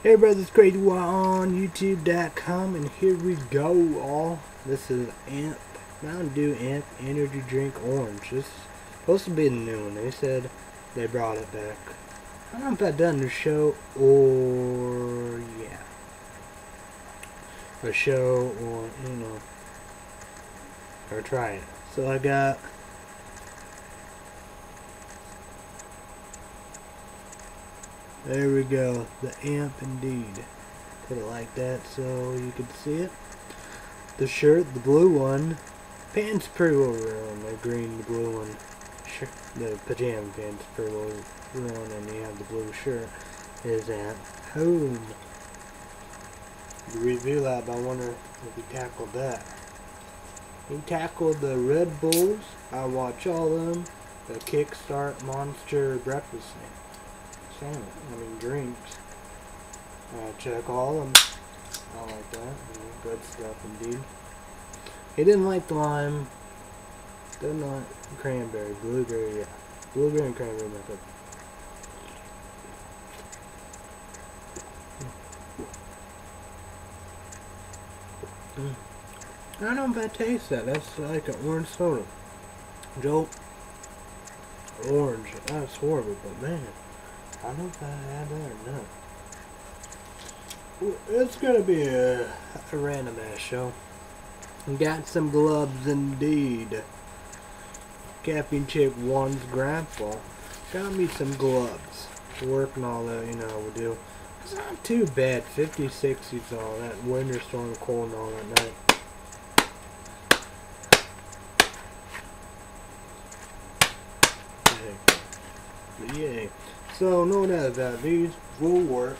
Hey brothers, it's Crazy Wyatt on YouTube.com, and here we go, all. This is Amp, Mountain Dew Amp Energy Drink Orange. This is supposed to be the new one. They said they brought it back. I don't know if I've done the show or, yeah. A show or, you know, or try it. So I got There we go. The amp indeed. Put it like that so you can see it. The shirt, the blue one. Pants pretty well round. The green, the blue one. Shirt, the pajama pants pretty well round. And you have the blue shirt. Is at home. The review lab, I wonder if he tackled that. He tackled the Red Bulls. I watch all of them. The Kickstart Monster Breakfast I mean drinks. Uh, check all of them. I like that. Good stuff indeed. He didn't like the lime. Didn't like cranberry. Blueberry, yeah. Blueberry and cranberry method. Mm. I don't know if I taste that. That's like an orange soda. Jolt. Orange. That's horrible, but man. I don't know if I had that or not. It's gonna be a, a random ass show. Got some gloves indeed. Captain Chip One's grandpa got me some gloves. Work and all that, you know, we do. It's not too bad. 50, 60s, all that. Winter storm, cold and all that night. Yeah. So, no doubt about it. These will work.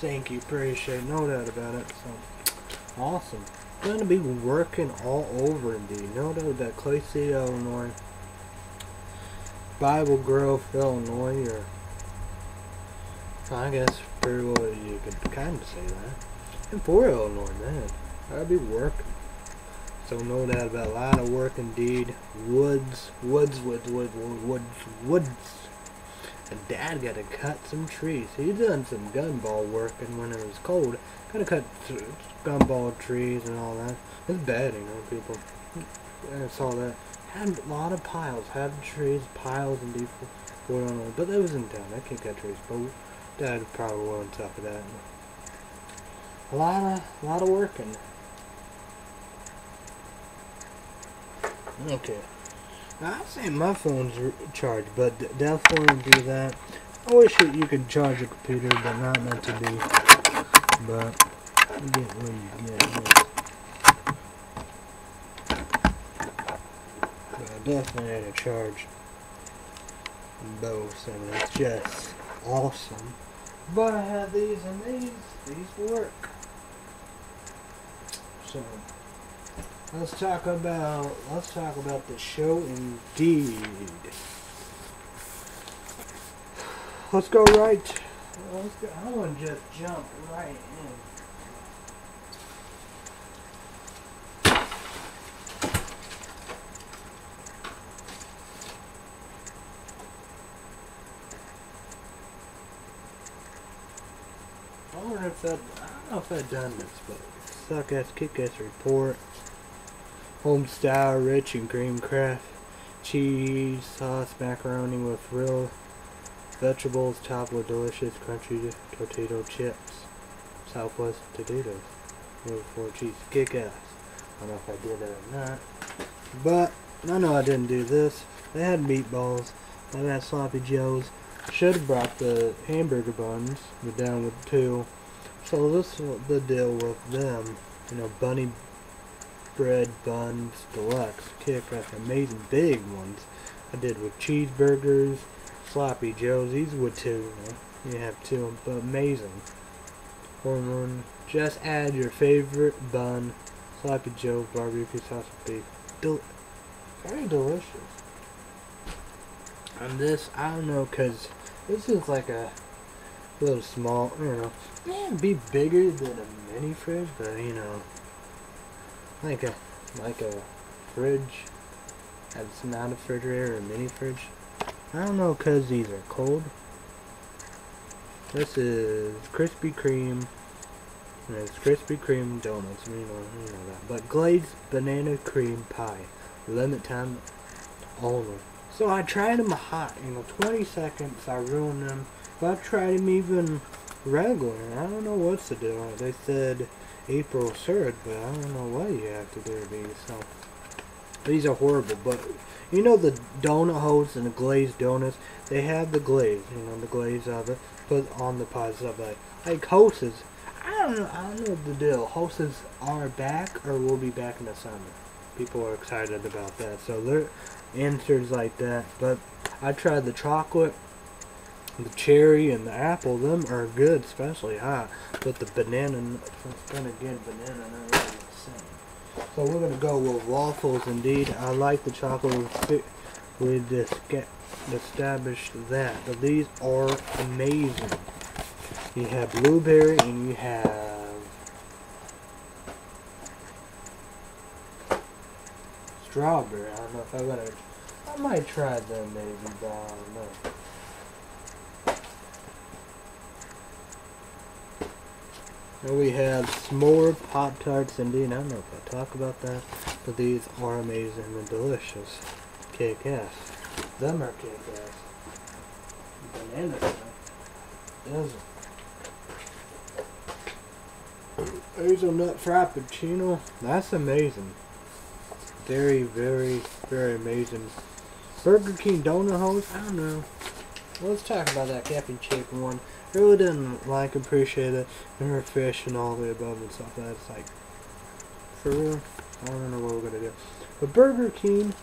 Thank you. Appreciate No doubt about it. So, awesome. To be working all over indeed. No doubt that Clay City, Illinois. Bible Grove, Illinois. Or, I guess pretty well you could kind of say that. And for Illinois, man. I'll be working. So no doubt about a lot of work indeed. Woods, woods, woods, woods, woods, woods. Dad got to cut some trees. He done some gunball work, and when it was cold, got to cut gunball trees and all that. It's bad, you know, people. I saw that. Had a lot of piles. Had trees, piles, and deep going on. But that was in town. I can't cut trees. But Dad probably will on top of that. A lot of, a lot of working. Okay. I say my phone's charged, but definitely do that. I wish that you could charge a computer, but not meant to be. But get you get. But I definitely had to charge both, and it's just awesome. But I have these and these. These work. So. Let's talk about let's talk about the show indeed. Let's go right. Let's go, I want to just jump right in. I wonder if that I don't know if I've done this, but suck ass kick ass report. Home style rich and cream craft cheese sauce macaroni with real vegetables topped with delicious crunchy tortilla chips. Southwest potatoes. With four cheese. Kick ass. I don't know if I did that or not. But I know I didn't do this. They had meatballs. They had sloppy joes. Should have brought the hamburger buns, but down with two. So this is the deal with them. You know, bunny bread buns deluxe kick like amazing big ones. I did with cheeseburgers sloppy joes these would too you, have two but amazing. One one just add your favorite bun sloppy joe barbecue sauce beef Del very delicious. And this I don't know cause this is like a little small you know. Man be bigger than a mini fridge but you know like a like a fridge that's not a refrigerator or a mini fridge I don't know cause these are cold This is Krispy Kreme. And it's Krispy Kreme donuts. You know, you know that. But glazed banana cream pie. Limit time only. So I tried them hot. You know, 20 seconds. I ruined them. But I tried them even regular. I don't know what's the deal. They said April 3rd, but I don't know why you have to do these. So these are horrible. But you know the donut holes and the glazed donuts. They have the glaze. You know the glaze of it put on the pie stuff like like Hostess. I don't know. I don't know the deal. Hostess are back or will be back in the summer. People are excited about that. So their answers like that. But I tried the chocolate, the cherry, and the apple. Them are good, especially hot. But the banana, then again, banana not really the same. So we're gonna go with waffles. Indeed, I like the chocolate with this get established that. But these are amazing. You have blueberry and you have strawberry. I don't know if I gotta. I might try them maybe, but I don't know. And we have s'more Pop Tarts indeed. I don't know if I talk about that, but these are amazing and delicious. Kick ass. Them are kick ass. Banana. Doesn't. Hazelnut Frappuccino. That's amazing. Very, very, very amazing. Burger King donut holes. I don't know. Let's talk about that Captain Chip one. Really didn't like, appreciate it. And her fish and all the above and stuff. That's like, for real. I don't know what we're gonna do. But Burger King.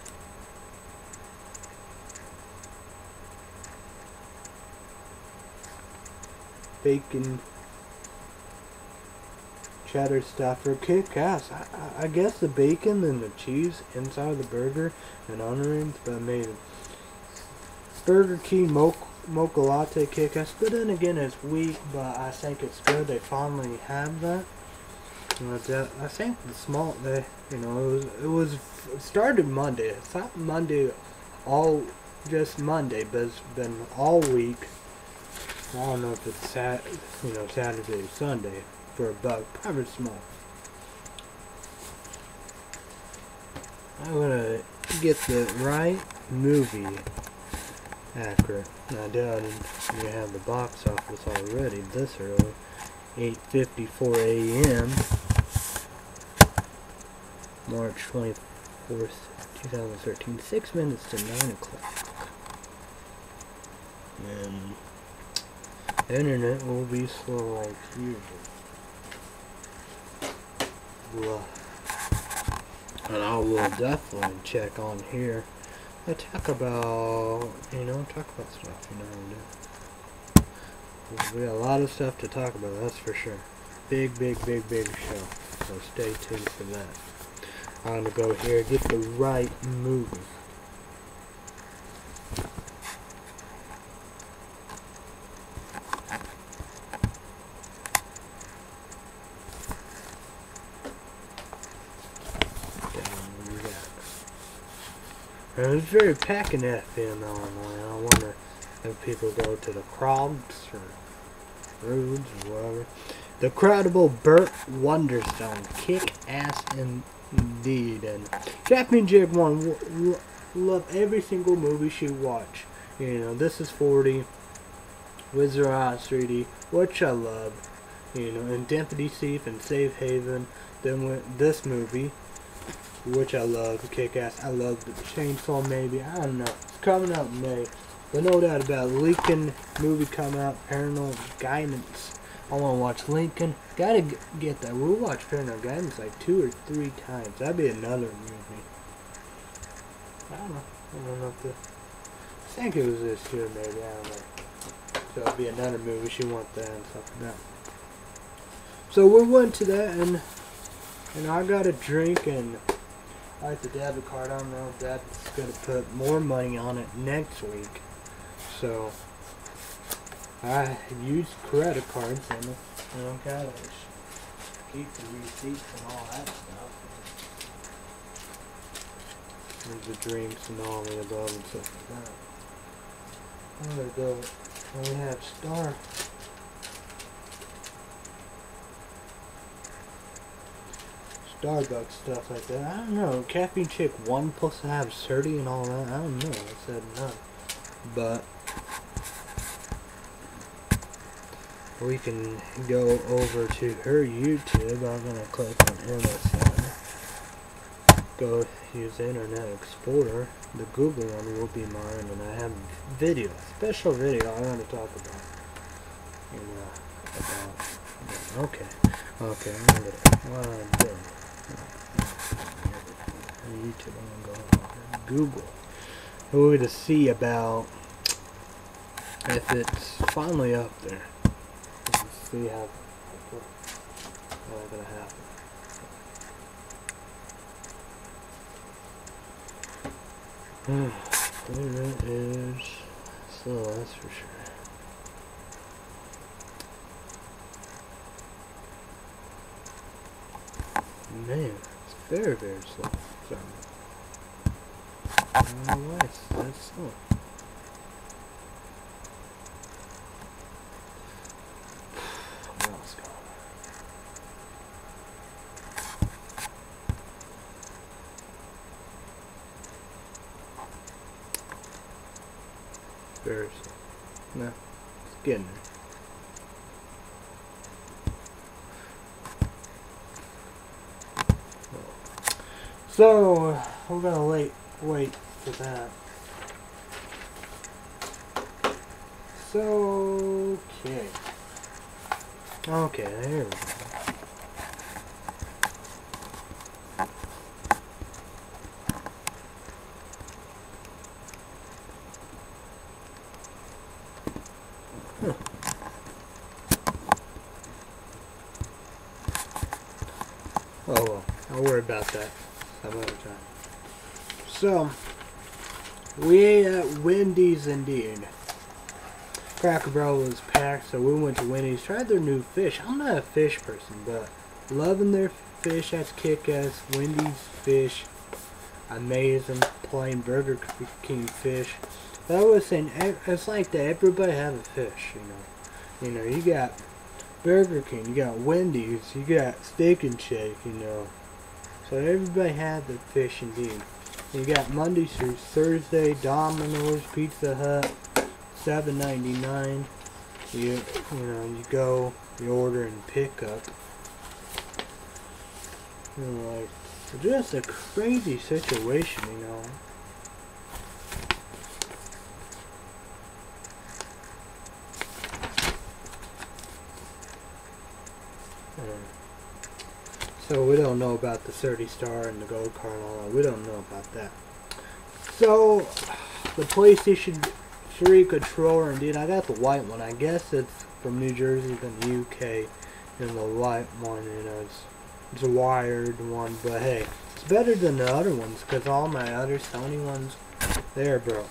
Bacon cheddar stuff stuffer kick ass. I, I, guess the bacon and the cheese inside the burger and onions, but amazing. Burger King mocha, mocha latte kick ass, but then again it's weak, but I think it's good. They finally have that. I think the small, they, you know, it was, it was started Monday. It's not Monday, all just Monday, but it's been all week. I don't know if it's sat, you know, Saturday, Sunday for a buck, probably small. I'm gonna get the right movie accurate. I doubt you have the box office already this early. 8.54 a.m. March 24th, 2013. Six minutes to 9 o'clock. And internet will be slow like usual. Blah. And I will definitely check on here. I talk about, you know, talk about stuff, you know. We got a lot of stuff to talk about, that's for sure. Big, big, big, big show. So stay tuned for that. I'm gonna go here get the right movie. Down we got. And it's very packing FM Illinois. I wonder if people go to the Krobs or Rudes or whatever. The credible Burt Wonderstone. Kick ass indeed. And Japanese Jig one w- w- love every single movie she watch. You know, this is 40. Wizard of Oz 3D, which I love. You know, and Deputy Thief and Safe Haven. Then went this movie, which I love. Kick ass. I love the Chainsaw maybe. I don't know. It's coming out May. But no doubt about it. Lincoln movie coming out. Paranormal Guidance. I want to watch Lincoln. Gotta get that. We'll watch Paranormal Guidance like two or three times. That'd be another movie. I don't know. I don't know if the. I think it was this year maybe. I don't know. So it'd be another movie. She want that and stuff like that. So we went to that and and I got a drink and I like the debit card. I don't know if that's gonna put more money on it next week. So I use credit cards and you know gotta keep the receipts and all that stuff. There's the drinks and all the above and stuff like that. I'm gonna go and we have Star Starbucks stuff like that. I don't know. Caffeine Chick one have 30 and all that. I don't know. I said none. But we can go over to her YouTube. I'm gonna click on Amazon. Go use Internet Explorer. The Google one will be mine, and I have video, special video I want to talk about. You uh, know, about. Okay, okay. I'm gonna. YouTube. I'm gonna go Google. We're going to see about if it's finally up there. Let's see how what's gonna happen. there it is. So that's for sure. Man, it's very, very slow. Sorry. I don't know why it's that slow. Very slow. No, it's getting there. So we're gonna wait wait for that. So okay. Okay, there we go. Oh I'll worry about that other time. So, we ate at Wendy's indeed. Cracker Barrel was packed, so we went to Wendy's, tried their new fish. I'm not a fish person, but loving their fish. That's kick-ass. Wendy's fish, amazing. Plain Burger King fish. But I was saying, it's like that. Everybody have a fish, you know. You know, you got Burger King, you got Wendy's, you got Steak and Shake, you know. So everybody had the fish indeed. You got Monday through Thursday, Domino's, Pizza Hut, seven ninety nine. You you know, you go, you order and pick up. You know, like just a crazy situation, you know. So we don't know about the 30 star and the gold card and all that. We don't know about that. So the PlayStation 3 controller, indeed, I got the white one. I guess it's from New Jersey than the UK, and the white one, you know, it's, it's a wired one. But hey, it's better than the other ones because all my other Sony ones, they're broke.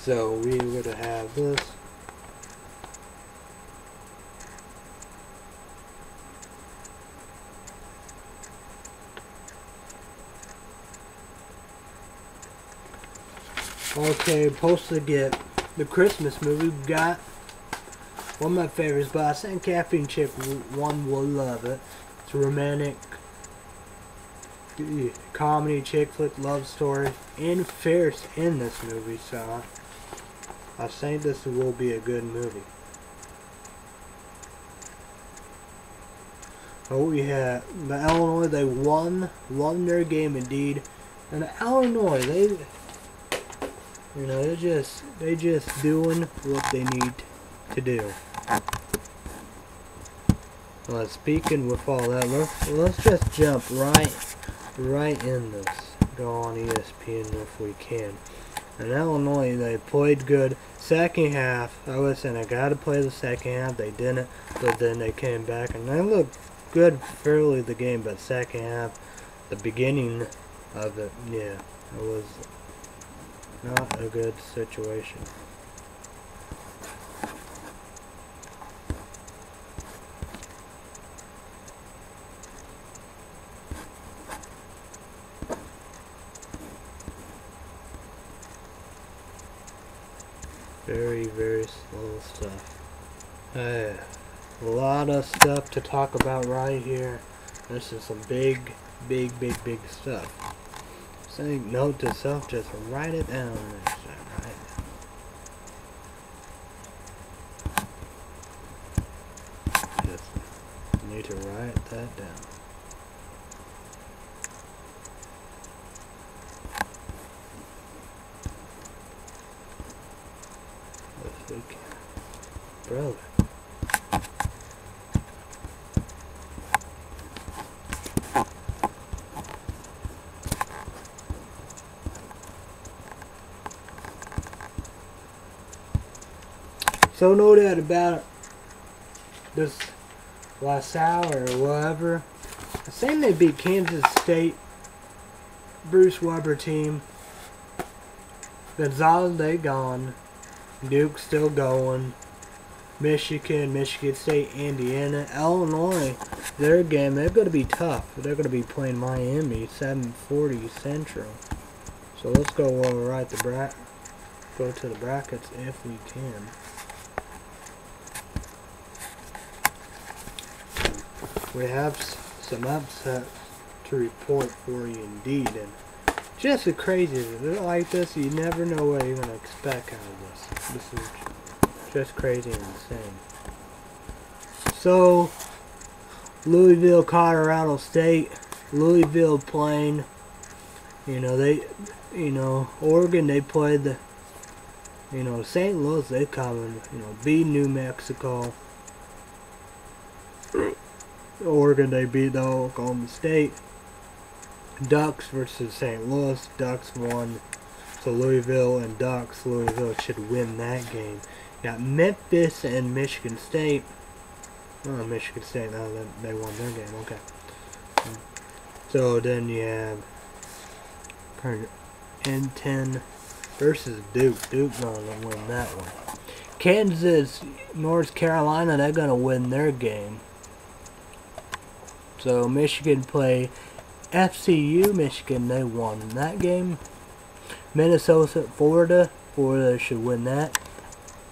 So we would have this. Okay, supposed to get the Christmas movie. We got one of my favorites, but I think Caffeine Chick w- one will love it. It's a romantic comedy, chick flick, love story, and Ferris in this movie, so I think this will be a good movie. Oh, had the Illinois. They won, won their game indeed, and Illinois they you know, they're just they just doing what they need to do. Well, speaking with all that, let's let's just jump right right in this. Go on ESPN if we can. And Illinois, they played good. Second half, I was saying I gotta play the second half. They didn't, but then they came back and they looked good fairly the game. But second half, the beginning of it, yeah, it was not a good situation. Very, very slow stuff. A lot of stuff to talk about right here. This is some big, big, big, big stuff. Saying note to self, just write it down? Just need to write that down. This weekend. Brother. So no doubt about. This LaSalle or whatever. I think they beat Kansas State. Bruce Weber team. Gonzaga they gone. Duke still going. Michigan, Michigan State, Indiana, Illinois. Their game, they're going to be tough. They're going to be playing Miami, 740 Central. So let's go uh, over right the bra go to the brackets if we can. We have some upsets to report for you indeed, and just as it like this, you never know what you're gonna expect out of this. This is just crazy and insane. So, Louisville, Colorado State, Louisville playing. You know they, you know Oregon they played the. You know St. Louis they come and you know beat New Mexico. Oregon they beat the Oklahoma State. Ducks versus St. Louis. Ducks won. So Louisville and Ducks. Louisville should win that game. Got Memphis and Michigan State. Oh, Michigan State. Now they won their game. Okay. So then you have N10 versus Duke. Duke gonna win that one. Kansas, North Carolina. They're gonna win their game. So Michigan play VCU. Michigan they won that game. Minnesota, Florida. Florida should win that.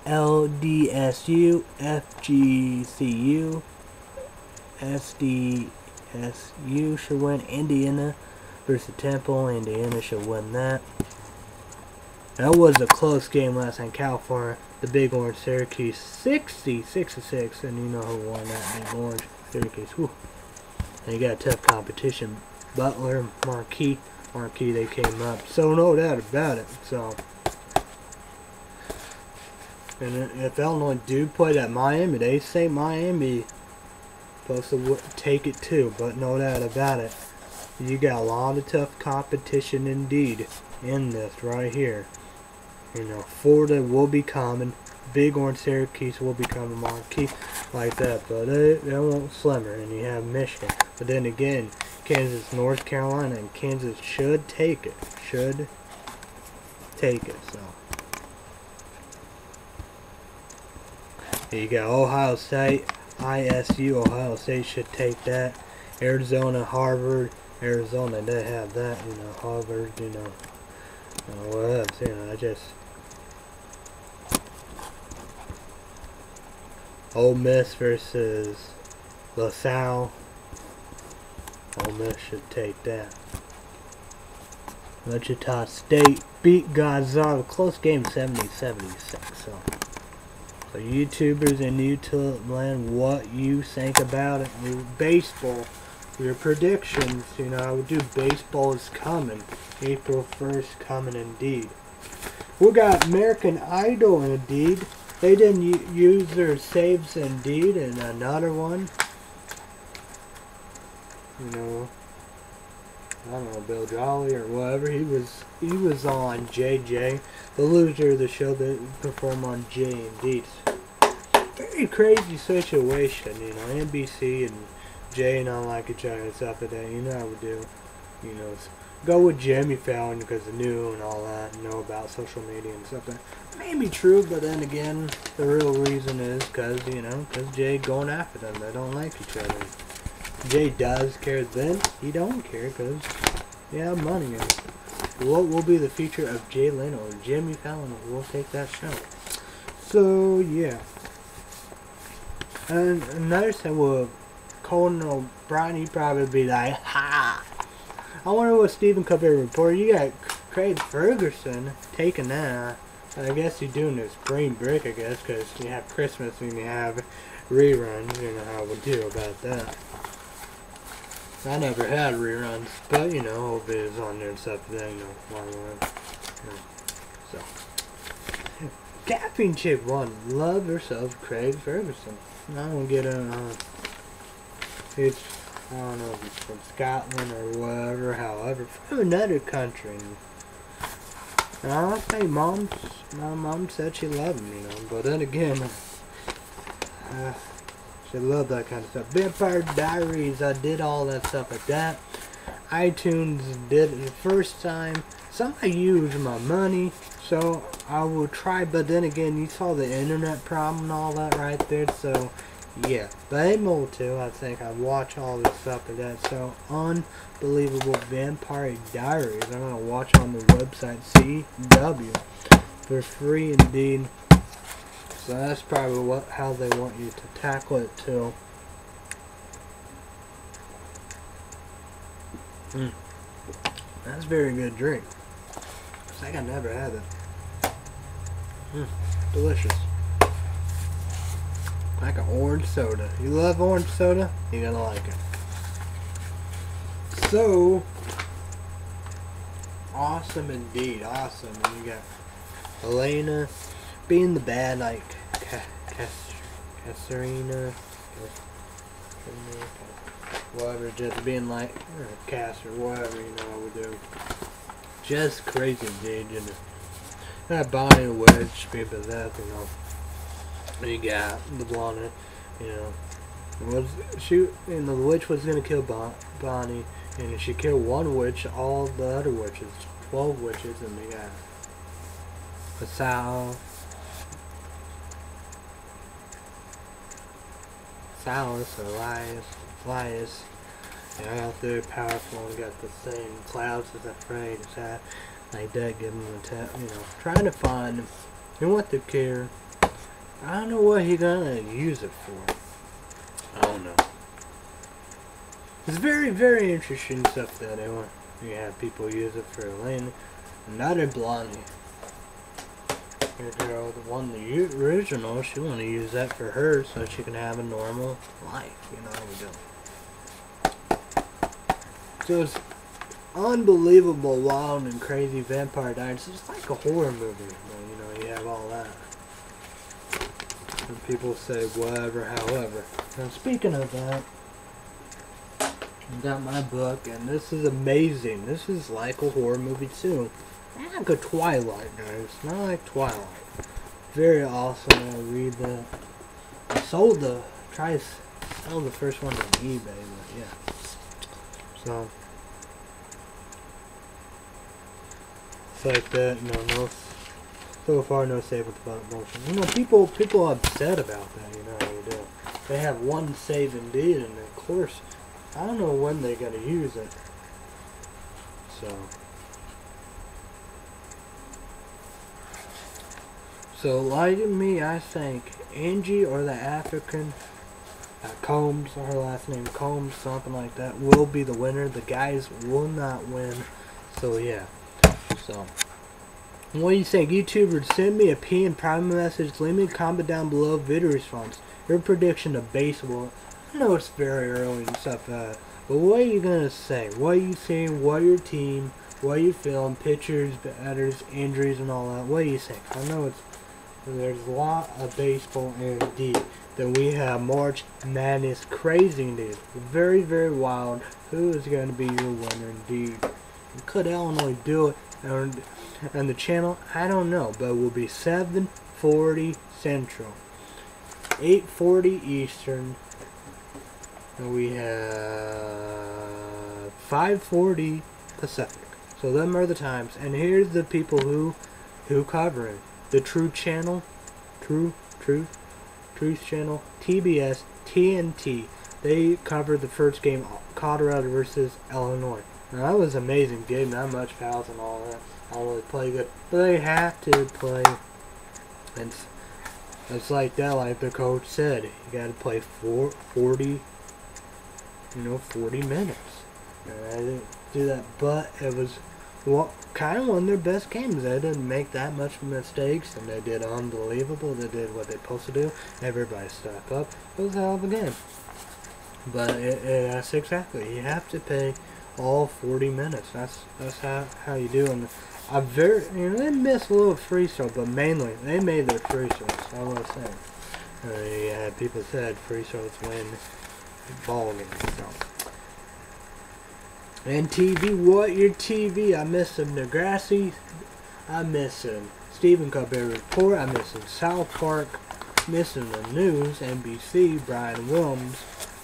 LDSU, FGCU, SDSU should win. Indiana versus Temple. Indiana should win that. That was a close game last night. California, the Big Orange, Syracuse, 66 to 6, and you know who won that Big Orange, Syracuse. Whew. You got tough competition. Butler, Marquis, Marquis, they came up. So no doubt about it. So. And if Illinois do play that Miami, they say Miami supposed to take it too, but no doubt about it. You got a lot of tough competition indeed in this right here. You know, Florida will be coming. Big Orange Syracuse will become a marquee like that, but they, they won't slimmer. And you have Michigan. But then again, Kansas, North Carolina, and Kansas should take it. Should take it. So. You got Ohio State, ISU. Ohio State should take that. Arizona, Harvard, Arizona. They have that. You know, Harvard. You know, uh, what else? You know, I just. Ole Miss versus LaSalle. Ole Miss should take that. Wichita State beat Gonzaga. Close game, 70-76. So. So YouTubers in YouTube land, what you think about it? Baseball, your predictions. You know, I would do baseball is coming. April 1st coming indeed. We got American Idol indeed. They didn't use their saves indeed and another one. You know, I don't know, Bill Jolly or whatever. He was he was on JJ, the loser of the show that performed on J indeed. Very crazy situation, you know. NBC and Jay and I like each other and stuff like that. You know how we do. You know, go with Jimmy Fallon because the new and all that, and know about social media and stuff that. May be true, but then again, the real reason is because, you know, because Jay going after them. They don't like each other. Jay does care then, he don't care because you have money. And what will be the future of Jay Leno or Jimmy Fallon will take that show? So, yeah. And another thing with Conan O'Brien, he'd probably be like, ha! I wonder what Stephen Colbert reported. You got Craig Ferguson taking that. I guess you're doing this spring break, I guess, because you have Christmas and you have reruns. You know how we do about that. I never had reruns, but you know, hope it is on there and stuff. Then you know, why know, so. Caffeine Chick one love herself Craig Ferguson. I don't get a. Uh, it's I don't know if it's from Scotland or whatever. However, from another country. And I don't think mom's my mom said she loved him, you know. But then again, uh, she loved that kind of stuff. Vampire Diaries, I did all that stuff like that. iTunes did it the first time. Somebody used my money, so I will try. But then again, you saw the internet problem and all that right there, so yeah. But too, I think I watch all this stuff like that. So unbelievable Vampire Diaries. I'm gonna watch on the website CW for free indeed. So that's probably what how they want you to tackle it too. Mm. That's very good drink. I think I never had it. Mm. Delicious. Like an orange soda. You love orange soda? You're gonna like it. So awesome indeed. Awesome. And you got Elena being the bad like Casarina whatever just being like or Cass or whatever you know we do. Just crazy dude, you know. That Bonnie Wedge being that you know. You got the blonde, you know. Was she and the witch was gonna kill bon, Bonnie and if she killed one witch, all the other witches, twelve witches and they got Pasal Silas or Elias Elias yeah, out there powerful and got the same clouds as afraid that like that giving him a tap you know trying to find and what to care I don't know what he gonna use it for I don't know it's very very interesting stuff that they want you have people use it for Elaine not in Blondie girl, the one the original, she want to use that for her so she can have a normal life. You know how we do. So it's unbelievable, wild and crazy vampire diaries. It's like a horror movie. You know, you have all that. And people say whatever, however. Now speaking of that, I got my book, and this is amazing. This is like a horror movie too. Not like a Twilight, guys. Not like Twilight. Very awesome. I read the. I sold the. Try to sell the first one on eBay, but yeah. So. It's like that. No, no. So far, no save with the motion. You know, people people are upset about that. You know they do. They have one save indeed, and of course, I don't know when they're gonna use it. So. So, like me, I think Angie or the African uh, Combs, her last name Combs, something like that, will be the winner. The guys will not win. So, yeah. So, what do you think? YouTubers, send me a P and private message. Leave me a comment down below. Video response. Your prediction of baseball. I know it's very early and stuff, uh, but what are you going to say? What are you saying? What your team? What you feeling? Pitchers, batters, injuries, and all that. What do you think? I know it's there's a lot of baseball indeed. Then we have March Madness crazy indeed. Very, very wild. Who is going to be your winner indeed? Could Illinois do it? And, and the channel, I don't know, but it will be 740 Central. 840 Eastern. And we have 540 Pacific. So them are the times. And here's the people who who cover it the True Channel, True, Truth, Truth Channel, TBS, TNT. They covered the first game, Colorado versus Illinois. Now, that was amazing game, not much fouls and all that. Don't play good, but they have to play. And it's like that, like the coach said, you got to play four, 40 you know, 40 minutes. And I didn't do that, but it was well, kind of one of their best games. They didn't make that much mistakes, and they did unbelievable. They did what they're supposed to do. Everybody stepped up. It was a hell of a game. But it, it, that's exactly. You have to pay all 40 minutes. That's that's how, how you do. And I very, you know, they missed a little free throw, but mainly they made their free throws. I was saying. Uh, yeah, people said free throws win ball games. So. And TV, what your TV? I miss some Degrassi. I miss some Stephen Colbert Report. I miss some South Park. Missing the news, NBC, Brian Williams.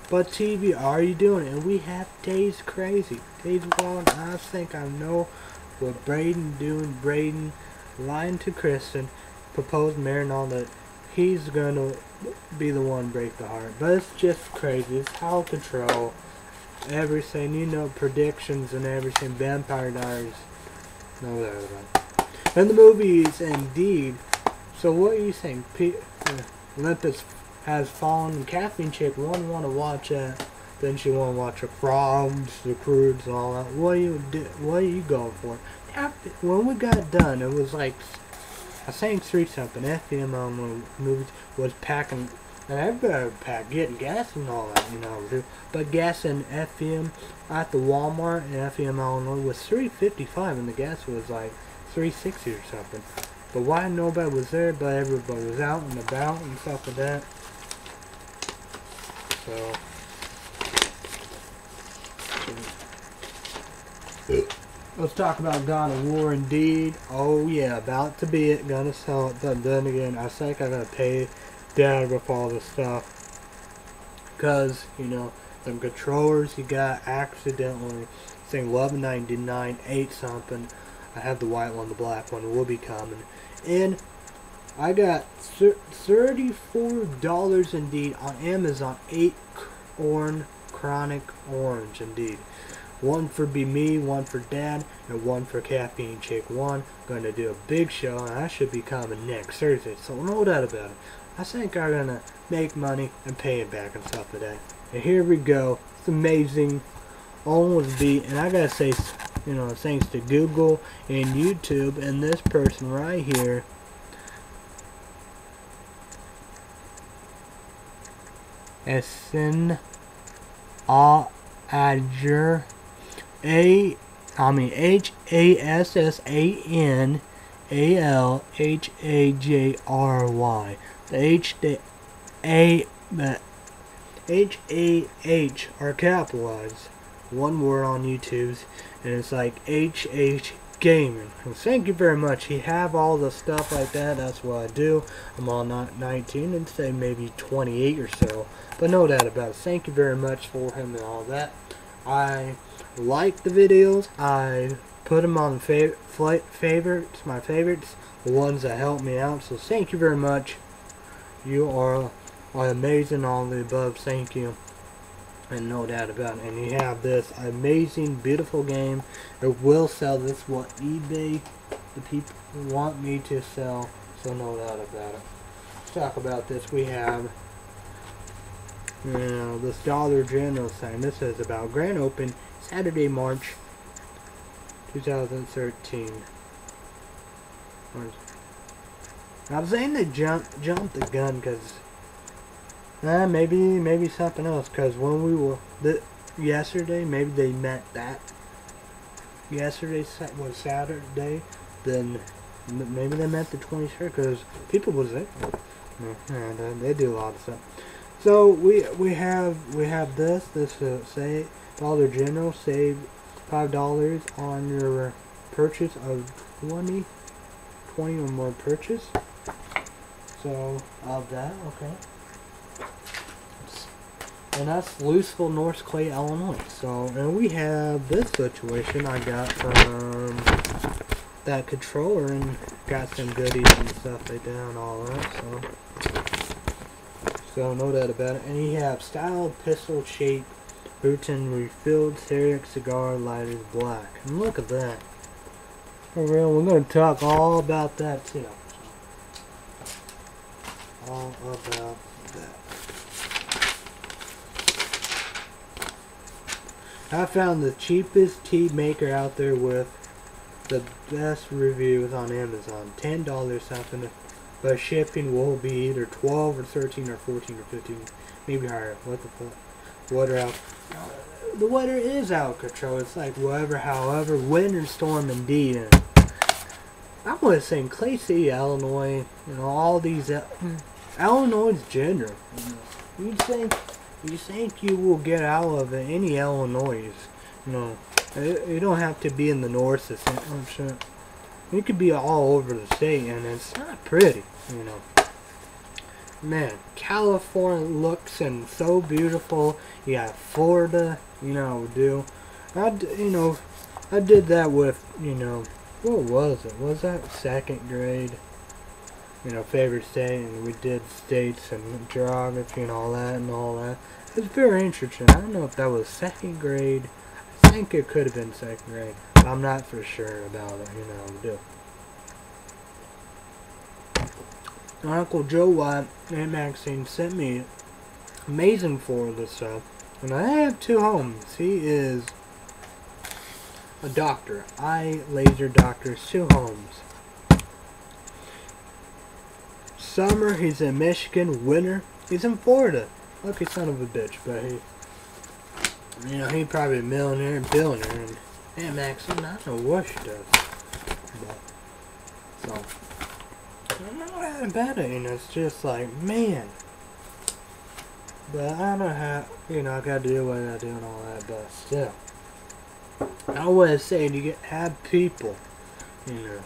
But TV, are you doing it? And we have Days Crazy. Days Long, I think I know what Braden doing. Braden lying to Kristen, proposed marrying all that he's gonna be the one break the heart. But it's just crazy. It's of control. Everything, you know, predictions and everything. Vampire Diaries. No about it. And the movies, indeed. So what do you saying? P uh, Olympus has fallen. And Caffeine Chick one want to watch it. Then she want to watch the frogs, the Croods, and all that. What are you do? What are you going for? After, when we got done, it was like I think three something. The movies was packing, and everybody was pack getting gas and all that, you know. But gas in Effingham at the Walmart in Effingham Illinois was three fifty five, and the gas was like three sixty or something. But why nobody was there? But everybody was out and about and stuff like that. So. Let's talk about God of War indeed. Oh yeah, about to be it, gonna sell it, but then again, I think I gotta pay dad with all this stuff. Cause, you know, them controllers you got accidentally, saying 11.99, 8 something. I have the white one, the black one will be coming. And I got $34 indeed on Amazon, 8 Orn Chronic Orange indeed. One for Be Me, one for Dad, and one for Caffeine Chick 1. Going to do a big show, and I should be coming next Thursday, so no doubt about it. I think I'm going to make money and pay it back and stuff like that. And here we go. It's amazing. Almost beat, and I gotta say, you know, thanks to Google and YouTube and this person right here. Essen Adger a I mean H A S S A N A L H A J R Y. The H the A the H A H are capitalized. One word on YouTube's and it's like H H gaming. And thank you very much. He have all the stuff like that. That's what I do. I'm all not 19 and say maybe 28 or so. But no doubt about it. Thank you very much for him and all that. I like the videos. I put them on fav favorites, my favorites, the ones that help me out. So thank you very much. You are, are amazing, all the above. Thank you. And no doubt about it. And you have this amazing, beautiful game. It will sell. This what eBay, the people want me to sell. So no doubt about it. Let's talk about this. We have you know, this Dollar General sign. This is about Grand Open Saturday, March 2013. I was saying they jump jump the gun because uh, maybe maybe something else because when we were the yesterday maybe they meant that. Yesterday was Saturday then maybe they meant the 23rd because people was there. And they, they do a lot of stuff. So we we have we have this this uh, say Dollar General save five dollars on your purchase of 20 20 or more purchase. So of that, okay. And that's Louisville, North Clay, Illinois. So and we have this situation I got from that controller and got some goodies and stuff like that and all that. So so no doubt about it. And you have style pistol shape Burton refilled Theriac cigar lighters black. And look at that. For real, we're going to talk all about that too. All about that. I found the cheapest tea maker out there with the best reviews on Amazon. Ten dollars something, but shipping will be either twelve or thirteen or fourteen or fifteen, maybe higher. What the fuck? Water out. The weather is out of control. It's like whatever, however, winter storm indeed. And I was saying Clay City, Illinois, you know, all these uh, Illinois is general. You. You'd think you think you will get out of any Illinois, you know. It, you don't have to be in the north to think, I'm sure. You could be all over the state and it's not pretty, you know. Man, California looks and so beautiful. You got Florida, you know, do. I, you know, I did that with, you know, what was it? Was that second grade? You know, favorite state, and we did states and geography and all that and all that. It was very interesting. I don't know if that was second grade. I think it could have been second grade. I'm not for sure about it, you know, do. My Uncle Joe Watt and Maxine sent me amazing for this stuff. And I have two homes. He is a doctor. I laser doctor, two homes. Summer, he's in Michigan. Winter, he's in Florida. Lucky son of a bitch, but he, you know, he probably a millionaire, billionaire, and Aunt Maxine, I don't know what she does. But, so, I'm not that about it, it's just like, man. But I don't know how, you know, I gotta do what I do and all that, but still. I was saying you get have people, you know,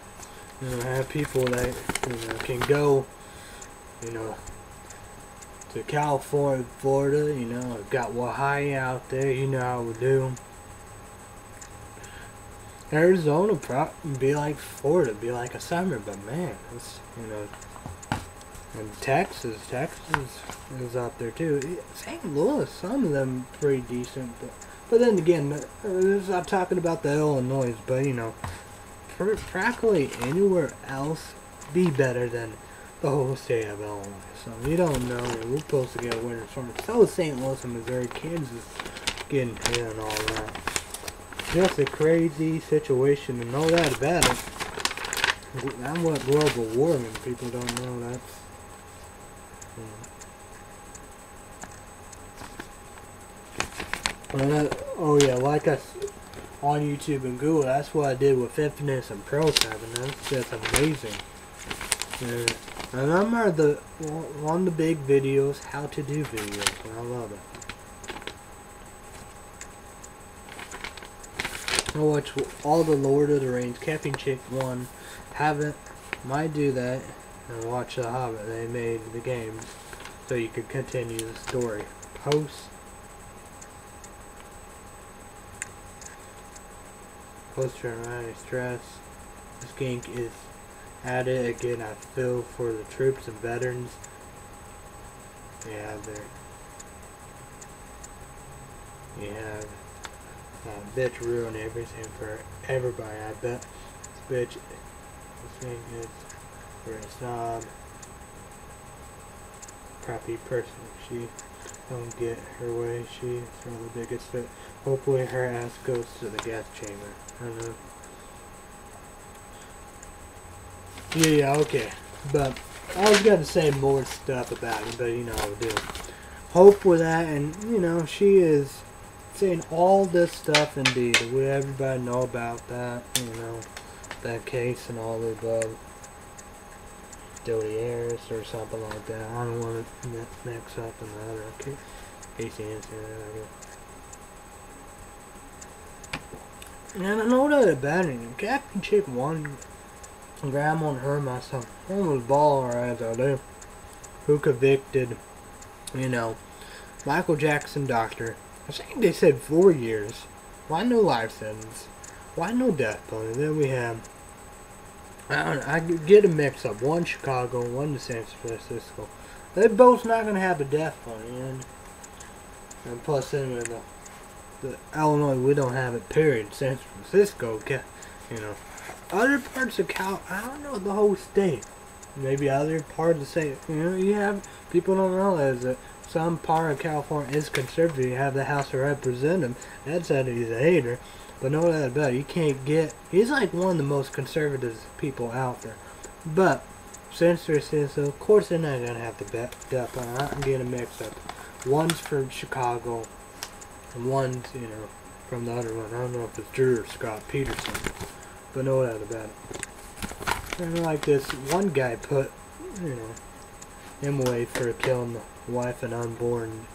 you know, have people that you know can go, you know, to California, Florida. You know, I've got Wahai out there. You know how we do. Arizona probably be like Florida, be like a summer, but man, it's you know. And Texas, Texas is up there too. St. Louis, some of them pretty decent, but but then again, uh, this is not talking about the Illinois, but you know, pr- practically anywhere else be better than the whole state of Illinois. So we don't know. We're supposed to get a winter storm. So St. Louis and Missouri, Kansas getting hit and all that. Just a crazy situation and know that about it. I'm what global warming people don't know. That's. You know. And that, uh, oh yeah, like us on YouTube and Google, that's what I did with Infinite and Pro 7. That's just amazing. And, and I'm the one of the big videos, how to do videos, and I love it. I watch all the Lord of the Rings, Captain Chick 1, haven't, might do that, and watch The Hobbit. They made the game so you could continue the story. Post post-traumatic stress. This game is added again. I feel for the troops and veterans. Yeah, there. You have uh, bitch ruin everything for everybody. I bet bitch. This thing is for a snob, crappy person. She don't get her way. She's one of the biggest fit. Hopefully her ass goes to the gas chamber. I don't know. Yeah, yeah, okay. But I was gonna say more stuff about it, but you know I'll do. Hope with that, and you know she is saying all this stuff. Indeed, we everybody know about that. You know that case and all the above. Dodie or something like that. I don't want to mix up the other case. Casey. And I know that about. Captain Chick won. Grandma and her, myself. almost baller as I do. Who convicted, you know, Michael Jackson doctor. I think they said four years. Why no life sentence? Why no death penalty? Then we have I don't I get a mix up. One Chicago, one to San Francisco. They're both not gonna have a death penalty, and and plus in the, the Illinois we don't have it. Period. San Francisco, you know, other parts of Cal. I don't know the whole state. Maybe other parts of the state. You know, you have people don't realize that some part of California is conservative, you have the House of Representatives, that said he's a hater. But no doubt about it, you can't get. He's like one of the most conservative people out there. But since they're so, of course they're not gonna have the bet up on. I'm getting mixed up. One's for Chicago, and one's you know from the other one. I don't know if it's Drew or Scott Peterson, but no doubt about it. And like this one guy put, you know, him away for killing the wife and unborn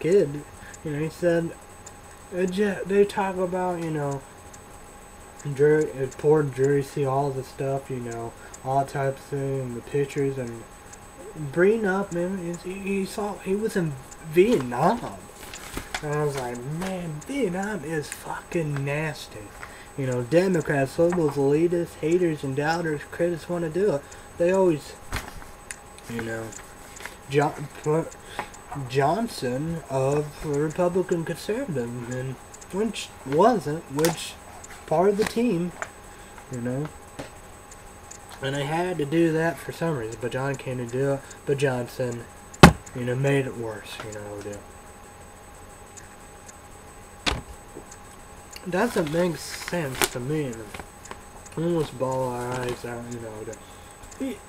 kid. You know, he said ju- they talk about, you know, jury, uh, poor jury see all the stuff, you know, all types of things, the pictures, and bring up, man, he, he saw, he was in Vietnam. And I was like, man, Vietnam is fucking nasty. You know, Democrats, liberals, elitists, haters, and doubters, critics want to do it. They always, you know, John, Johnson of the Republican Conservative, and which wasn't, which part of the team, you know. And I had to do that for some reason, but John came to do it. But Johnson, you know, made it worse, you know. Do. Doesn't make sense to me. Almost bawl our eyes out, you know.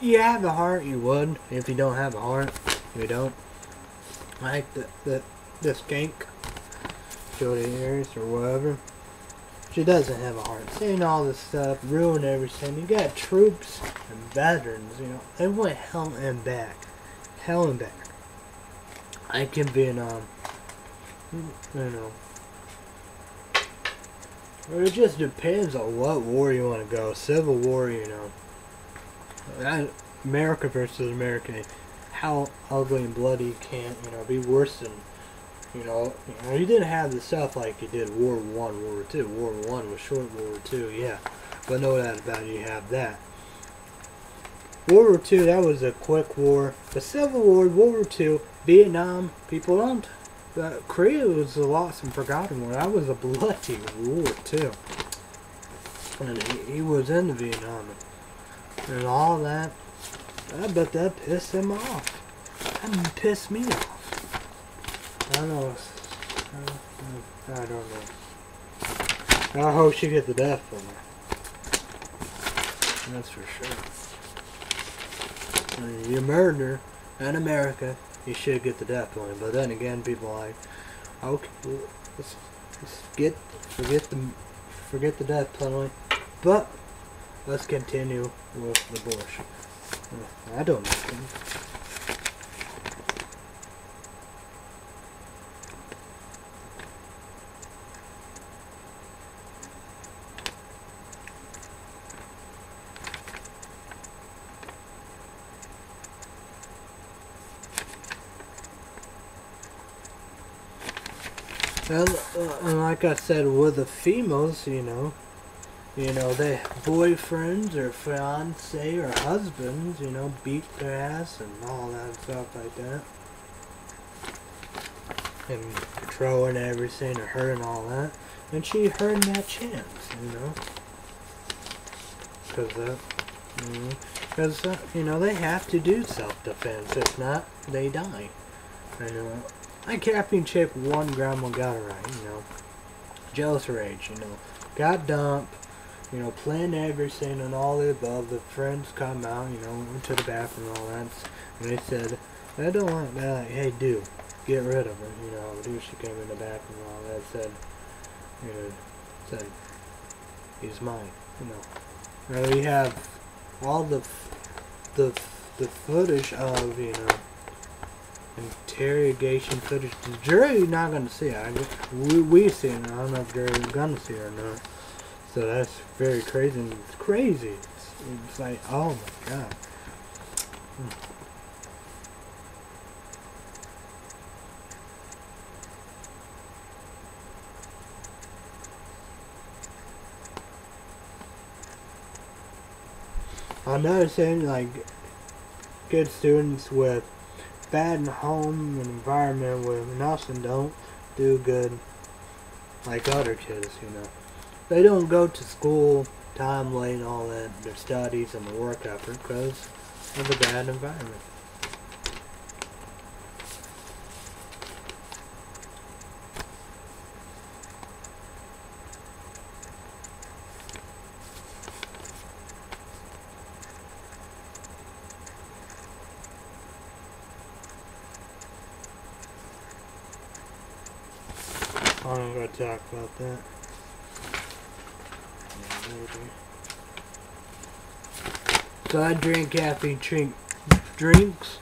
You, have a heart, you would. If you don't have a heart, you don't. Like the the the skank, Jody Harris or whatever. She doesn't have a heart. Seeing all this stuff, ruin everything. You got troops and veterans, you know. They went hell and back. Hell and back. I can be in, um, you know. It just depends on what war you want to go. Civil War, you know. America versus America. How ugly and bloody can, you know, be worse than you know, you know, you didn't have the stuff like you did War One, World War Two. World War One was short. World War Two, yeah, but no doubt about you have that. World War Two, that was a quick war. The Civil War, World War Two, Vietnam, people don't. Uh, Korea was a lost and forgotten war. That was a bloody war too. And he, he was in the Vietnam and, all that. I bet that pissed him off. That pissed me off. I don't know. I don't know. I hope she get the death penalty. That's for sure. You murder in America, you should get the death penalty. But then again, people like, okay, let's, let's get forget the forget the death penalty. But let's continue with the bush. I don't. And, uh, and like I said, with the females, you know, you know, they boyfriends or fiance or husbands, you know, beat their ass and all that stuff like that. And controlling everything or her and all that. And she heard that chance, you know. Because that, you know, because, uh, you know, they have to do self-defense. If not, they die. You know, I caffeine chick one grandma got it right, you know. Jealous rage, you know. Got dumped, you know, planned everything and all the above. The friends come out, you know, went to the bathroom and all that. And they said, I don't want that. Like, hey, do get rid of her, you know. Dude, she came in the bathroom and all that. Said, you know, said, he's mine, you know. Now we have all the, the, the footage of, you know, interrogation footage. The jury not gonna see it. I we we see it. I don't know if jury's gonna see it or not. So that's very crazy. It's crazy. It's, it's like oh my god. Hmm. I'm noticing like good students with bad home and environment with nothing don't do good like other kids, you know they don't go to school timely and all that, their studies and the work effort because of the bad environment. I'm going to talk about that. So I drink caffeine drink drinks.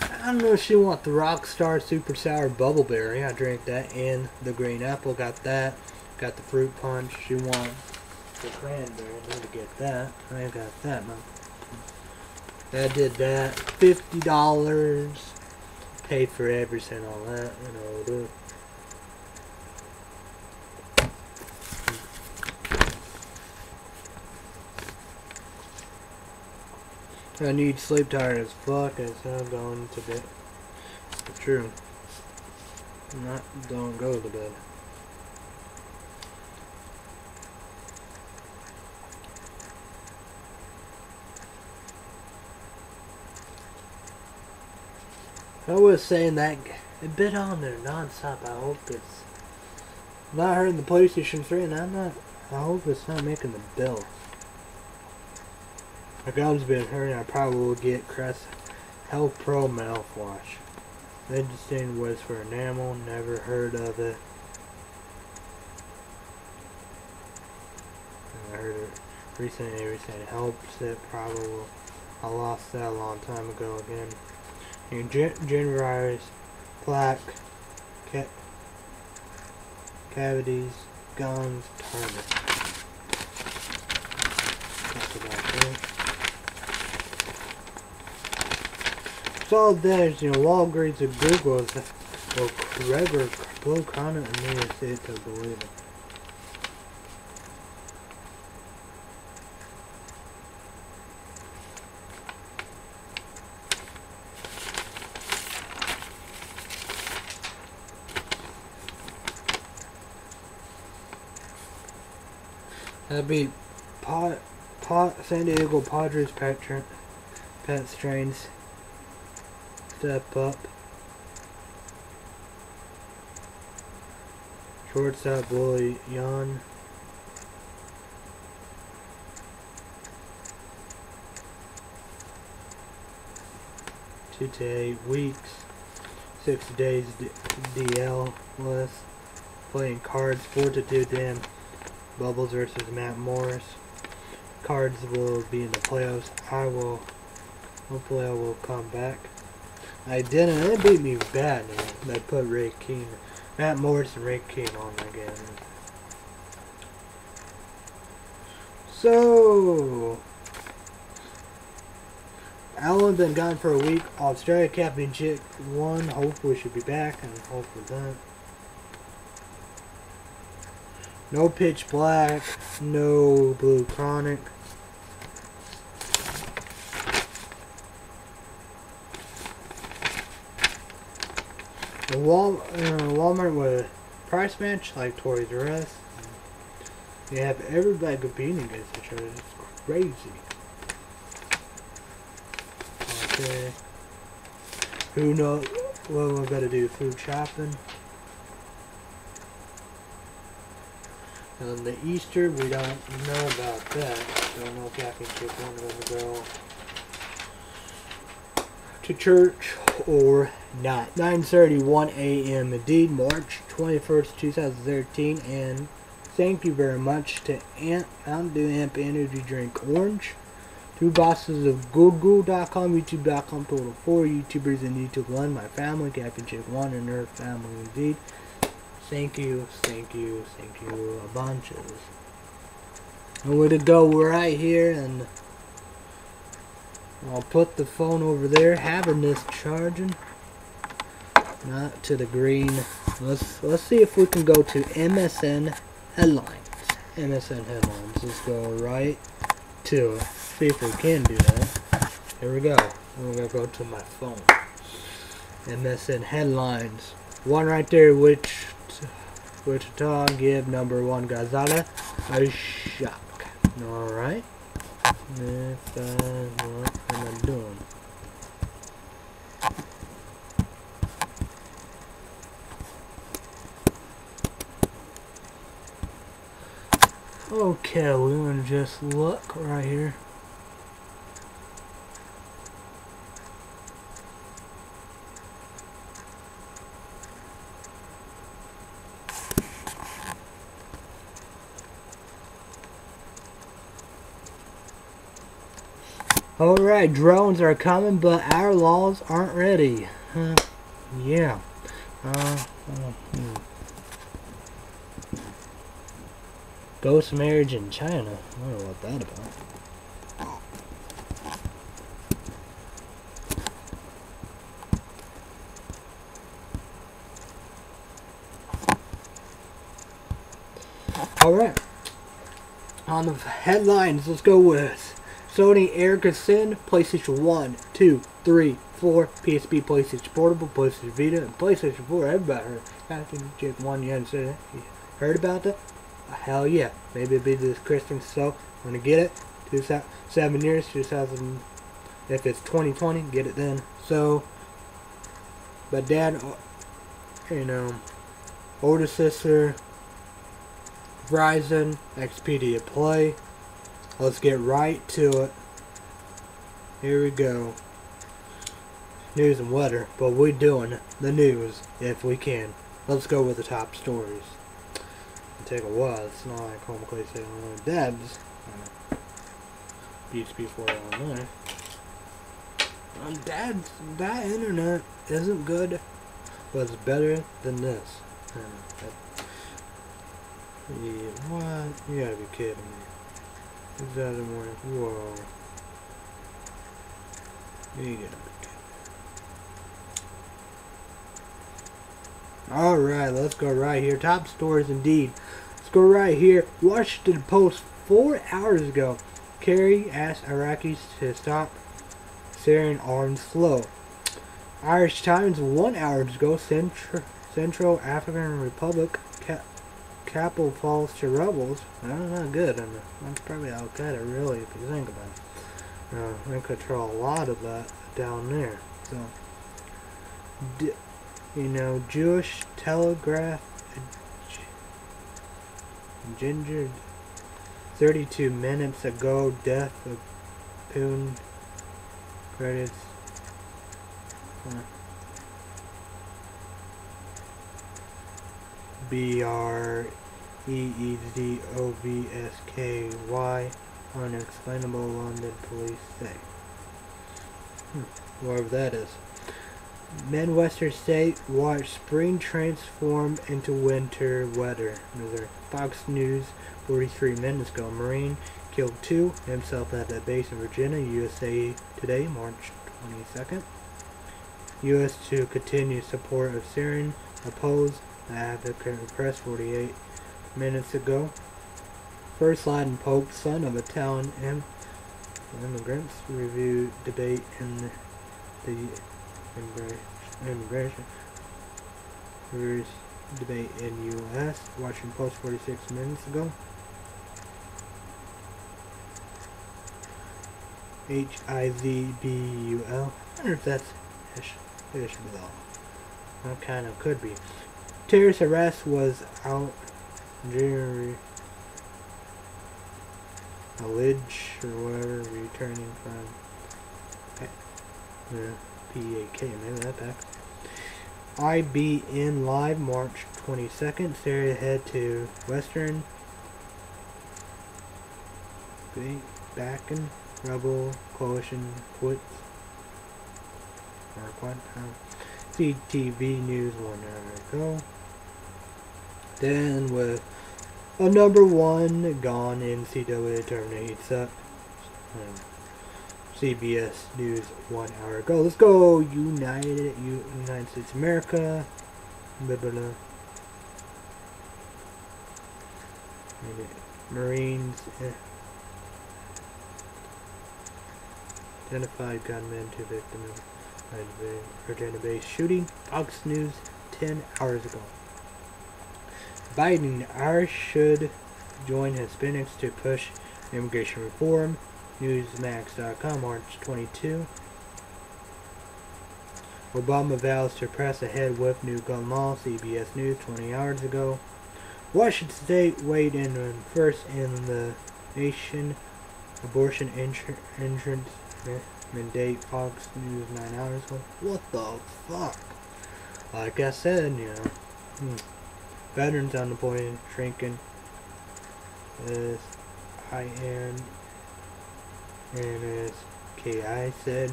I don't know if she want the Rockstar Super Sour Bubbleberry. I drank that and the green apple. Got that. Got the fruit punch. She want the cranberry. I need to get that. I got that. I did that. Fifty dollars. Pay for everything, all that. You know. I need sleep tired as fuck as I'm going to bed. It's true. I'm not don't go to bed. I was saying that it been on there nonstop. I hope it's not hurting the PlayStation 3 and I'm not I hope it's not making the bill. My gums been hurting, I probably will get Crest Health Pro mouthwash. Legislating was for enamel, never heard of it. I heard it recently, recently helps it probably. I lost that a long time ago again. And gingivitis, plaque, ca cavities, gums, target. That's about it. Saw there's, you know, Walgreens and Google or Kroger, Blue Chronic, and they say it to believe it. That'd be pot, pot, San Diego Padres pet, pet strains step up. Shortstop boy Jan. Eight weeks. Six days DL list. Playing cards. Four to two Dan Bubbles versus Matt Morris. Cards will be in the playoffs. I will hopefully I will come back. I didn't. It beat me bad. Man. I put Ray Keane, Matt Morris and Ray Keane on again. So, Alan been gone for a week. Australia Chick one. Hopefully should be back and hopefully that. No pitch black. No blue chronic. The Wal Walmart with price match like Toys R Us. They have every everybody competing against each other. It's crazy. Okay. Who knows what we're gonna do? Food shopping. And the Easter, we don't know about that. Don't know if Captain Chip gonna go to church or not. 9.31 a.m. indeed, March 21st, 2013, and thank you very much to Ant Mountain Dew Amp Energy Drink Orange. Two bosses of Google.com, YouTube.com, total four YouTubers in YouTube one, my family, Captain Chick one, and her family indeed. Thank you, thank you, thank you a bunches. And we're to go right here and I'll put the phone over there, having this charging. Not to the green. Let's let's see if we can go to MSN headlines. MSN headlines. Let's go right to. See if we can do that. Here we go. We're gonna go to my phone. MSN headlines. One right there, which Wichita give number one Gonzaga a shock. Alright. If Okay, we're going to just look right here. Alright, drones are coming, but our laws aren't ready. Huh? Yeah. Uh, uh. Ghost marriage in China. I don't know what that about. Alright. On the headlines, let's go with Sony Ericsson PlayStation 1, 2, 3, 4, PSP, PlayStation Portable, PlayStation Vita, and PlayStation 4. Everybody heard. I think Jake 1, you hadn't said You heard about that? Hell yeah. Maybe it'll be this Christmas, so I'm gonna get it. Two, seven years, 2000. If it's 2020, get it then. So, but dad, uh, you know, older sister, Verizon, Xperia Play. Let's get right to it. Here we go. News and weather, but we're doing the news if we can. Let's go with the top stories. Take a while. It's not like home clay say on Debs. Beats before. On Dad's that internet isn't good, but it's better than this. Yeah, what? You gotta be kidding me. Is that a Whoa. You gotta be Alright, let's go right here. Top stories indeed. Let's go right here. Washington Post four hours ago. Kerry asked Iraqis to stop Syrian arms flow. Irish Times one hour ago. Central, Central African Republic Capital falls to rebels, that's not good. And that's probably Al Qaeda, really, if you think about it. Uh, they control a lot of that down there. So, you know, Jewish Telegraph, Ginger, 32 minutes ago, death of Poon credits. Uh, B R E E D O V S K Y unexplainable London police say. Hmm, whatever that is. Midwestern state watch spring transform into winter weather. Missouri. Fox News 43 minutes ago. Marine killed two himself at a base in Virginia. USA Today, March 22nd. U.S. to continue support of Syrian opposed Advocate Press 48 minutes ago. First Latin Pope, son of Italian Im immigrants, review debate in the immigration There's debate in U.S. Washington Post 46 minutes ago. H-I-Z-B-U-L. I wonder if that's Ish, Ishmael. That kind of could be. Terrorist arrest was out January alleged or whatever returning from eh, yeah, PAK, maybe that back. IBN Live March 22nd, Syria head to Western Back Backen Rebel Coalition quits or quit. CTV News one hour ago. Then with a number one gone in NCAA tournament heats up. Um, CBS News one hour ago. Let's go United United States America. Blah, blah, blah. Marines eh. identified gunmen to victim of Virginia base shooting. Fox News 10 hours ago. Biden, Irish should join Hispanics to push immigration reform. Newsmax.com, March 22. Obama vows to press ahead with new gun law. CBS News 20 hours ago. Washington State weighed in first in the nation abortion entrance mandate. Fox News 9 hours ago. What the fuck? Like I said, you know. Hmm. Veterans unemployment shrinking is high end and as KI said.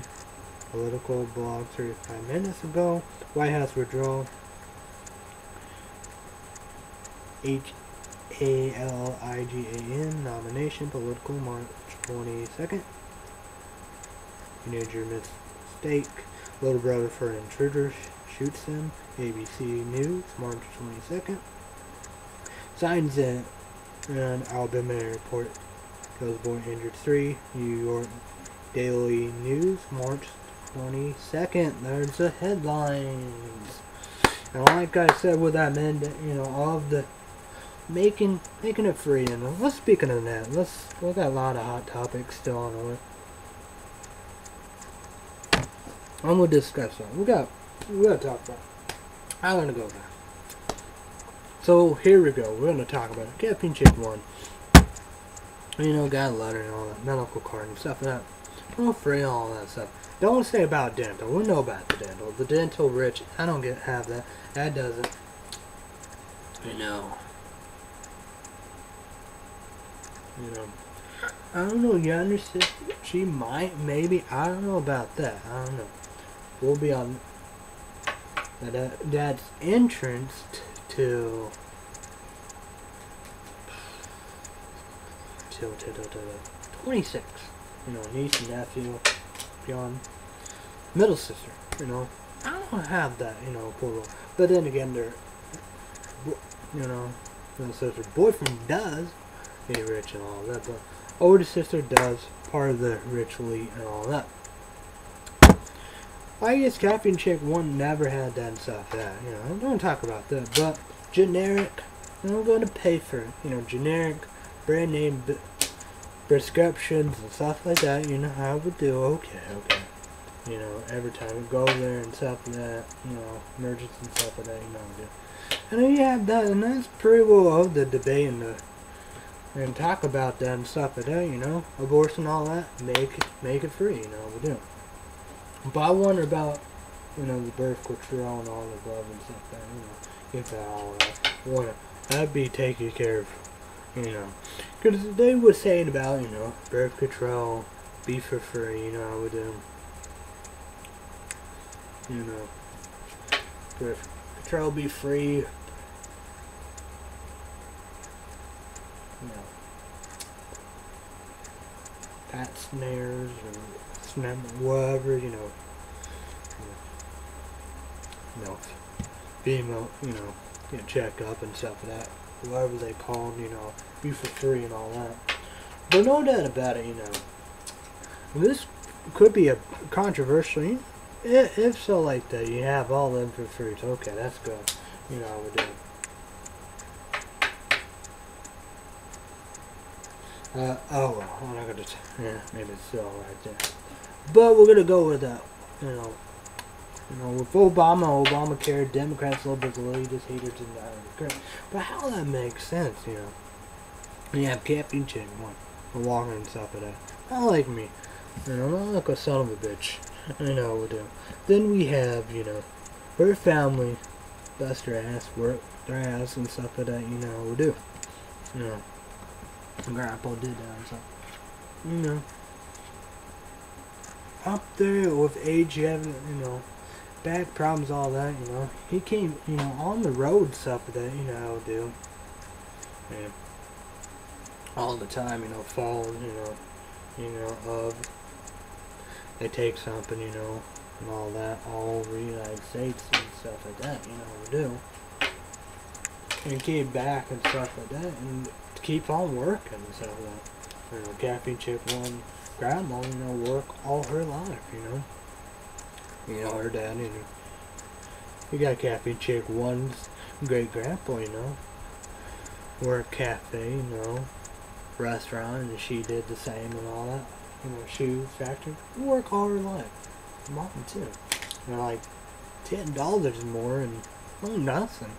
Politico blog 35 minutes ago. White House withdrawal. H A L I G A N nomination. Politico March 22nd. You made your mistake. Little brother for intruder sh- shoots him. ABC News, March 22nd. Signs in an Alabama report. Goes born injured three. New York Daily News, March 22nd. There's the headlines. And like I said with that man, you know, all of the making making it free. And let's speaking of that, let's we got a lot of hot topics still on the way. I'm gonna discuss that. We got we gotta talk about. It. I'm gonna go back. So here we go. We're gonna talk about it. Caffeine chip one. You know, got a letter and all that medical card and stuff like that. All free and all that stuff. Don't say about dental. We know about the dental. The dental rich. I don't get have that. That doesn't. You know. You know. I don't know. You understand? She might, maybe. I don't know about that. I don't know. We'll be on that. Uh, dad's entrance t- to. Till, till, till, till, 26. You know, niece and nephew, beyond middle sister. You know, I don't have that. You know, poor But then again, they're, you know, middle sister boyfriend does be rich and all that, but older sister does part of the rich elite and all that. I guess Caffeine Chick one never had that and stuff. Yeah, you know, I don't talk about that, but generic. I'm going to pay for it. You know, generic brand name prescriptions and stuff like that. You know how would do. Okay, okay. You know, every time we go there and stuff like that. You know, emergency and stuff like that. You know, we do. And then you have that, and that's pretty well of the debate and the and talk about that and stuff like that. You know, abortion, all that. Make make it free. You know, we do. But I wonder about, you know, the birth control and all the love and stuff like that. You know, get that all uh, that. Wonder that'd be taken care of. You know, because they were saying about you know birth control, be for free. You know, with them. Um, you know, birth control be free. You know, pat snares or snap whatever. You know. You know, female. You know, get checked up and stuff like that. Whatever they call 'em, you know, be for free and all that. But no doubt about it, you know. This could be a controversial. If so, like that, you have all them for free. Okay, that's good. You know, we're. Uh, oh well, I'm not gonna. Yeah, maybe it's still right there. But we're gonna go with that. You know, you know, with Obama, Obamacare, Democrats, liberals, elitists, haters, and that. But how that makes sense, you know? You have Captain Chick, one, a walker and stuff like that. Not like me. You know, not like a son of a bitch. I know we do. Then we have, you know, her family bust their ass, work their ass and stuff like that, you know, we do. You know. Grandpa did that and stuff. You know. Up there with age, having, you know, back problems, all that, you know. He came, you know, on the road stuff that, you know, how do. Yeah. All the time, you know, falling, you know, you know, of they take something, you know, and all that all over the United States and stuff like that, you know, we do. And came back and stuff like that and keep on working and stuff like that. You know, caffeine chip one grandma, you know, work all her life, you know. You know, her dad, you know. You got cafe chick one's great grandpa, you know. Work cafe, you know. Restaurant and she did the same and all that. You know, shoe factory. Work all her life. Mom too. Know, like ten dollars more and well nothing.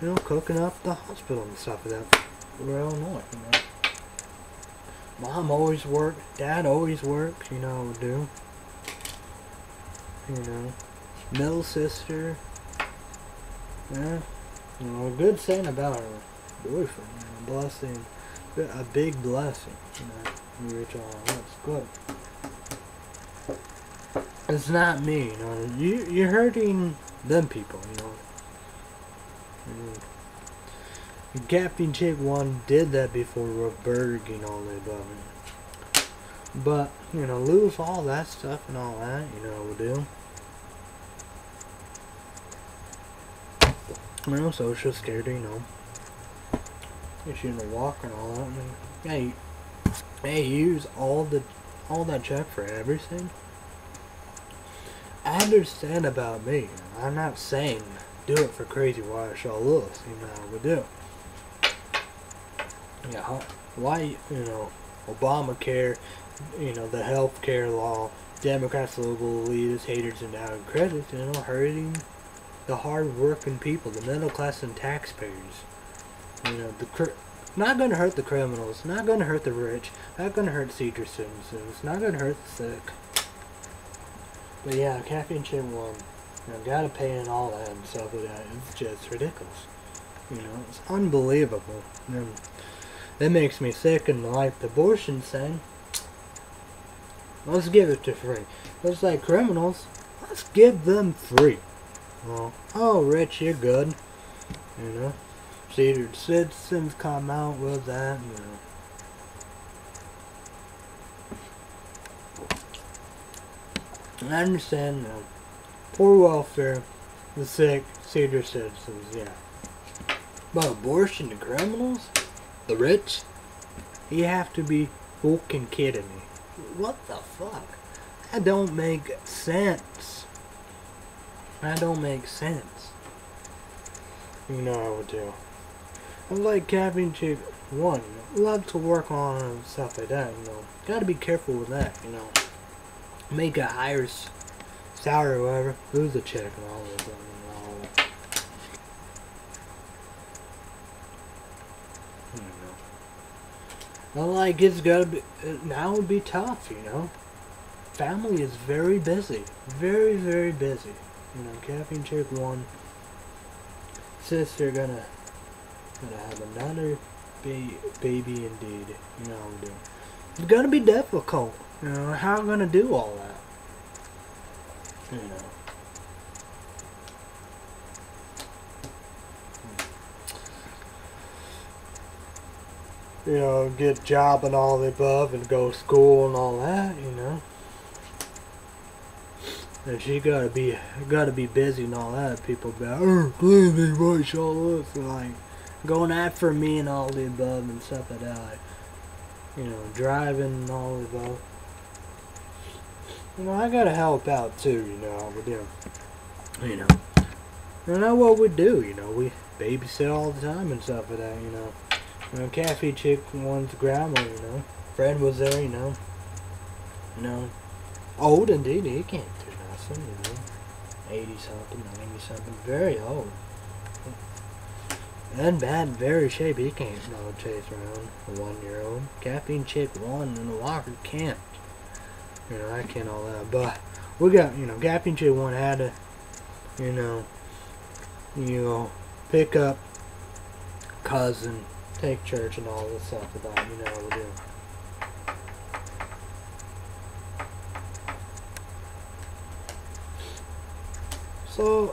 You know, cooking up the hospital and stuff like that. For Illinois, you know. Mom always worked, dad always worked, you know, do. You know. Middle sister. Yeah. You know, a good thing about her boyfriend, you know, blessing. A big blessing, you know. You reach all that's good. It's not me, you know. You you're hurting them people, you know. Mm. Captain Chick One did that before Burger King all the above. But, you know, lose all that stuff and all that, you know, we'll do. Know, social security, you know. You shouldn't walk and all that. Mean, hey, hey, use all the all that check for everything. I understand about me. I'm not saying do it for crazy Shaw Lewis. You know, we do. Yeah, why, you know, Obamacare, you know, the health care law, Democrats, local elitists, haters, and now credits, you know, hurting the hard-working people, the middle class and taxpayers. You know, the not going to hurt the criminals, not going to hurt the rich, not going to hurt senior citizens, not going to hurt the sick. But yeah, caffeine chip one, you know, gotta pay and all that and stuff like that. It's just ridiculous. You know, it's unbelievable. And that makes me sick and like the abortion saying, let's give it to free. Let's like criminals, let's give them free. Well, oh, Rich, you're good. You know, senior citizens come out with that, you know. I understand uh, poor welfare, the sick, senior citizens, yeah. But abortion to criminals? The rich? You have to be fucking kidding me. What the fuck? That don't make sense. That don't make sense. You know I would do. I like Captain Chick 1. Love to work on stuff like that, you know. Gotta be careful with that, you know make a higher salary or whatever, lose a check and all this. Well, like it's gotta be now would be tough, you know. Family is very busy, very very busy. You know, caffeine chick one. Sister gonna gonna have another ba baby indeed. You know, it's gonna be difficult. You know, how am I going to do all that? You know. You know, get job and all the above and go to school and all that, you know. And she gotta be gotta be busy and all that. People be like, oh, please be right, all this like going after me and all the above and stuff like that. Like, you know, driving and all the above. You know, I gotta help out too, you know, with them. You know. You know what we do, you know, we babysit all the time and stuff like that, you know. You know, Cafe Chick one's grandma, you know. Fred was there, you know. You know. Old indeed, he can't know. 80 something, 90 something, very old. And bad, very shape, he can't no chase around a one year old. Caffeine chip one in the locker can't. You know, I can't all that. But we got, you know, Gapping J one had to, you know, you know, pick up cousin, take church and all this stuff about, you know, we do. So,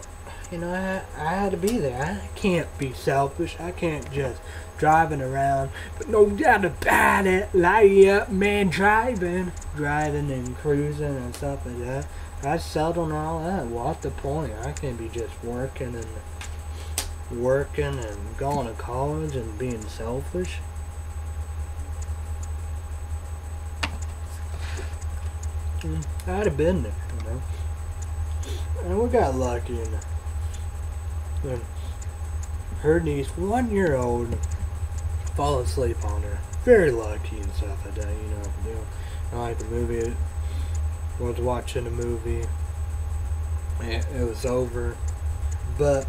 you know, I, I had to be there. I can't be selfish. I can't just driving around. But no doubt about it, light up man driving. Driving and cruising and stuff like that. I settled on all that. What's the point? I can't be just working and working and going to college and being selfish. Hmm, I'd have been there, you know. And we got lucky and, her niece, one year old, fall asleep on her. Very lucky and stuff like that, you know. You know I like the movie. Was watching a movie. It, it was over, but